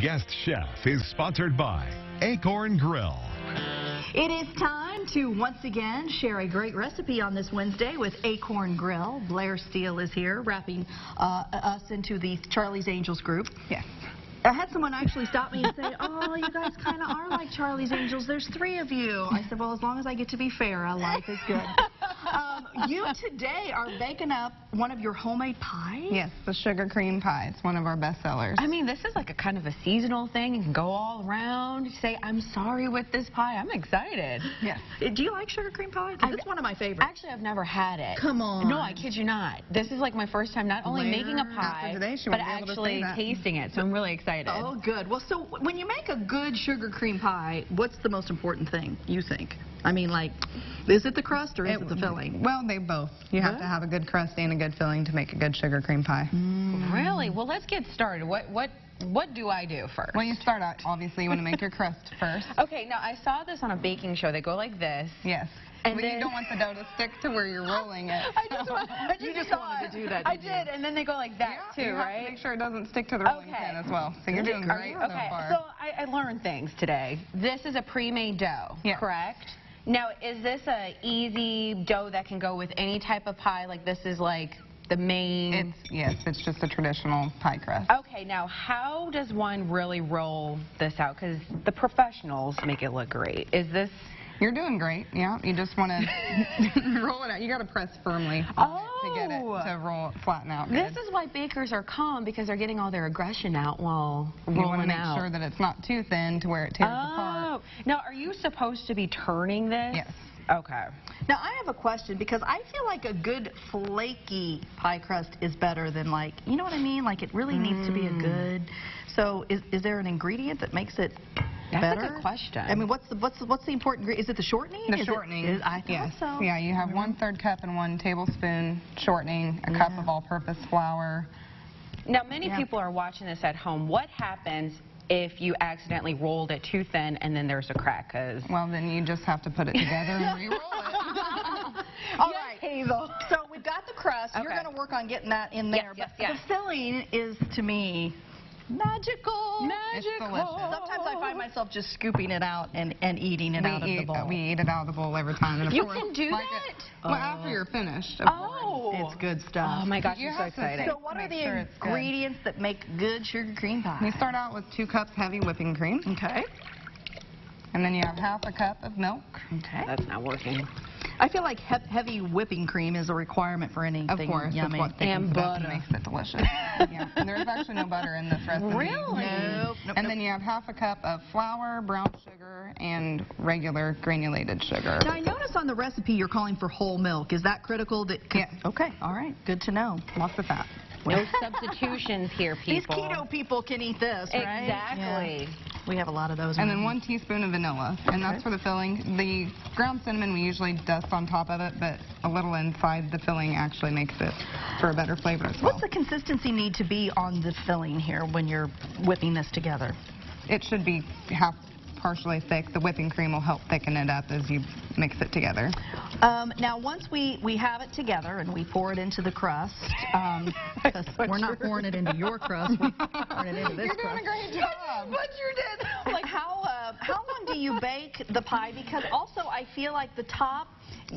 Guest Chef is sponsored by Acorn Grill. It is time to once again share a great recipe on this Wednesday with Acorn Grill. Blair Steele is here, wrapping uh, us into the Charlie's Angels group. Yes. I had someone actually stop me and say, oh, you guys kind of are like Charlie's Angels. There's three of you. I said, well, as long as I get to be Farrah, life is good. Um, you today are baking up one of your homemade pies? Yes, the sugar cream pie. It's one of our best sellers. I mean, this is like a kind of a seasonal thing. You can go all around, say, I'm sorry with this pie. I'm excited. Yes. Uh, Do you like sugar cream pie? It's one of my favorites. Actually, I've never had it. Come on. No, I kid you not. This is like my first time not only Blair, making a pie, today, but won't be able to actually tasting it. So I'm really excited. Oh, good. Well, so when you make a good sugar cream pie, what's the most important thing you think? I mean, like, is it the crust or is it, the filling? Well, they both. You have Huh? to have a good crust and a good filling to make a good sugar cream pie. Mm. Really? Well, let's get started. What what what do I do first? Well, you start out, obviously, you want to make your crust first. Okay, now I saw this on a baking show. They go like this. Yes. And but then- you don't want the dough to stick to where you're rolling it. I just, wa- I just, You just wanted to do that, I didn't you? and then they go like that Yeah, too, you have to right? make sure it doesn't stick to the rolling Okay. pin as well. So you're doing Are great you? so Okay, far. so I, I learned things today. This is a pre-made dough, Yeah. correct? Now, is this a easy dough that can go with any type of pie? Like this is like the main. it's yes, it's just a traditional pie crust. Okay, now how does one really roll this out? Because the professionals make it look great. Is this? You're doing great. Yeah, you just want to roll it out. You got to press firmly it to get it Oh. to roll flatten out. This is why bakers are calm because they're getting all their aggression out while rolling You want to make out. sure that it's not too thin to where it tears oh. apart. Oh, now are you supposed to be turning this? Yes. Okay. Now, I have a question because I feel like a good flaky pie crust is better than like, you know what I mean? Like it really needs to be a Mm. good. So is, is there an ingredient that makes it That's a better? good question. I mean, what's the what's the, what's the important ingredient? Is it the shortening? The Is shortening. is- I thought yes. so. Yeah, you have one third cup and one tablespoon shortening, a cup of all-purpose flour. Now, many Yeah. people are watching this at home. What happens if you accidentally rolled it too thin and then there's a crack? Because Well, then you just have to put it together and re-roll it. All Yes, right. Hazel. So we've got the crust. You're going to work on getting that in there. yes, but yes. the filling is, to me, magical. It's delicious. Sometimes I find myself just scooping it out and, and eating it out of the bowl. we eat it out of the bowl every time. And of You course, can do like that? It, well, after you're finished. Of oh. course. Oh. It's good oh stuff. Oh my gosh, You I'm so excited. So what are the sure ingredients that make good sugar cream pie? We start out with two cups heavy whipping cream, Okay. and then you have half a cup of milk. Okay. That's not working. I feel like he- heavy whipping cream is a requirement for anything Of course, yummy. it's what And butter. and makes it delicious. yeah. And there's actually no butter in this recipe. Really? Nope, nope, And nope. then you have half a cup of flour, brown sugar, and regular granulated sugar. Now I notice on the recipe you're calling for whole milk. Is that critical? That Yes. Okay. All right. Good to know. Lots of fat. No substitutions here, people. These keto people can eat this, right? Exactly. Yeah. We have a lot of those. And then one teaspoon of vanilla, and that's for the filling. The ground cinnamon we usually dust on top of it, but a little inside the filling actually makes it for a better flavor as well. What's the consistency need to be on the filling here when you're whipping this together? It should be half partially thick. The whipping cream will help thicken it up as you mix it together. Um, now, once we, we have it together and we pour it into the crust, um, we're not pouring it into your crust, we're pouring it into this You're doing crust. a great job. What you did? Like how uh, how long do you bake the pie? Because also I feel like the top,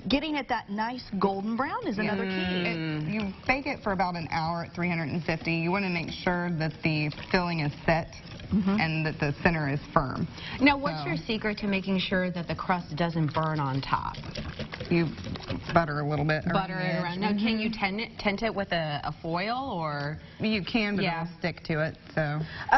getting it that nice golden brown is another key. It, you bake it for about an hour at 350. You want to make sure that the filling is set Mm-hmm. and that the center is firm. Now, what's So- your secret to making sure that the crust doesn't burn on top? You butter a little bit. around Butter the it edge. around. Now, can you tent it, tent it with a, a foil or? You can, but Yeah. it'll stick to it. So Um, so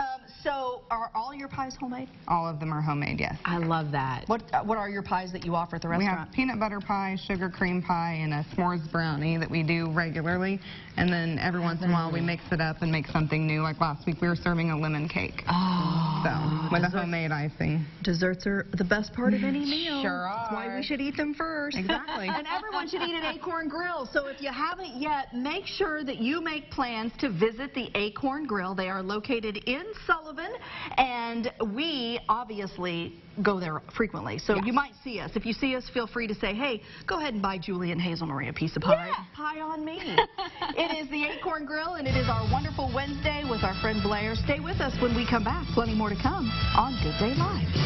are all your pies homemade? all of them are homemade, yes. I love that. What uh, what are your pies that you offer at the restaurant? We have peanut butter pie, sugar cream pie, and a s'mores brownie that we do regularly. And then every once in a while we mix it up and make something new. Like last week we were serving a lemon cake. Oh. So with a homemade icing. Desserts are the best part of any meal. Sure That's why are. we should eat them first. Exactly. and everyone should eat at Acorn Grill. So if you haven't yet, make sure that you make plans to visit the Acorn Grill. They are located in Sullivan And we obviously go there frequently. So you might see us. If you see us, feel free to say, hey, go ahead and buy Julie and Hazel Marie a piece of pie. Yeah. Pie on me. it is the Acorn Grill, and it is our wonderful Wednesday with our friend Blair. Stay with us when we come back. Plenty more to come on Good Day Live.